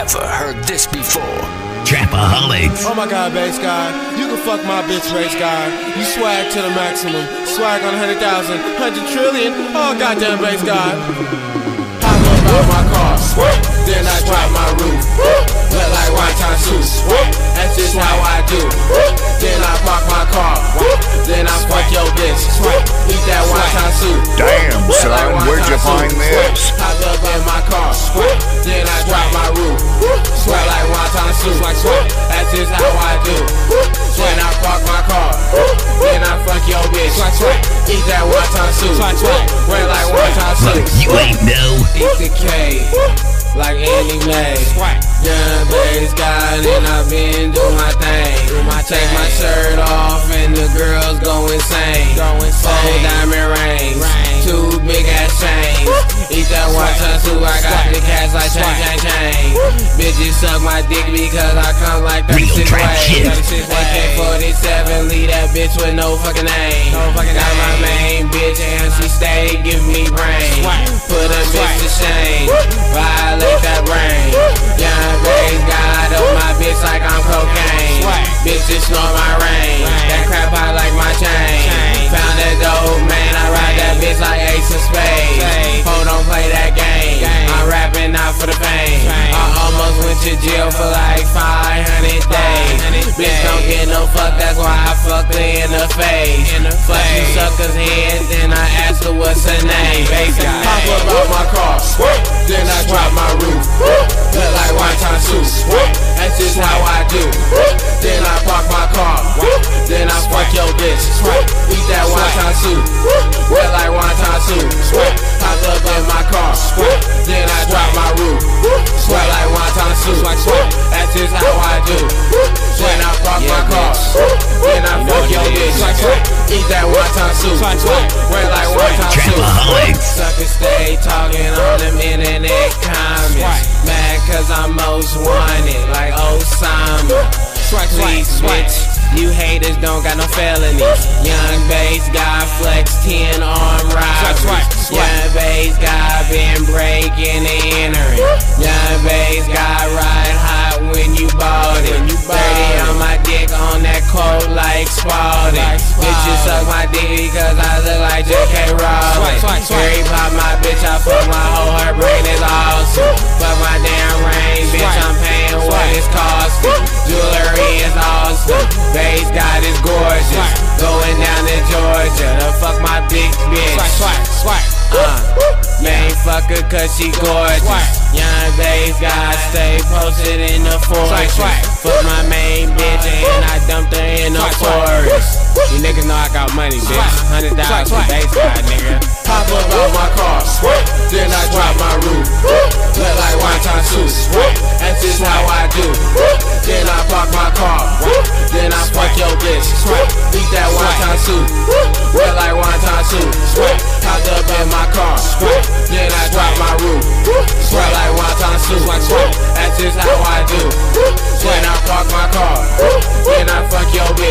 never heard this before. Trapaholics. Oh my god, BasedGod. You can fuck my bitch, race guy. You swag to the maximum. Swag on 100,000, 100 trillion. Oh goddamn BasedGod. Hop up out my car. Then I drop my roof. Look like wonton soup. That's just how I do. Then Just how I do. Then I park my car. Then I fuck your bitch. Eat that wonton soup. Wear like wonton soup. You ain't know. Eat the cake. Like Annie Mae. Young BasedGod, and I've been doing my thing. Take my shirt off and the girls go insane. Four diamond time suit, I got the cash like chain, chain, chain. Bitches suck my dick because I come like Real 36 trap shit. ways. AK-47, leave that bitch with no fucking name. No fucking Got my main bitch and she stay give me brain. Put a bitch to shame, violate that brain. Young bass got up my bitch like I'm cocaine. Bitches snort my rain. Fuck bitch. Eat that time suit. Wear like wonton soup. Pop up in my car, then I drop my roof. Sweat. like wonton soup. That's just how I do. Then I park my car, then I fuck your bitch. Eat that wonton soup. Wear like suit. Trapaholics. Suckers stay talking on them internet comments. Mad cause I'm most wanted, like Osama. Please switch. You haters don't got no felonies. Young bass got flex 10 arm robberies. Young bass got been breaking and entering. Young bass got ride hot when you bought it. 30 on my dick on that coat like Spalding. Bitches suck my dick because I look like J.K. Rowling. Harry pop my bitch, I fuck my whole God is gorgeous. Going down to Georgia to fuck my big bitch. Uh, main fucker cause she gorgeous. Young BasedGod stay posted in the forest. Fuck my main bitch and I dumped her in the forest. You niggas know I got money, bitch. Hundred dollars for bass nigga. Pop up out my car, then I drop my roof. Look like time suit. That's just how I do. Then I park my car, bitch. Eat that wonton soup. Wear like wonton soup. Hopped up in my car, sweat, then I drop my roof. Swear like wonton soup. That's just how I do. Then I park my car, then I fuck your bitch.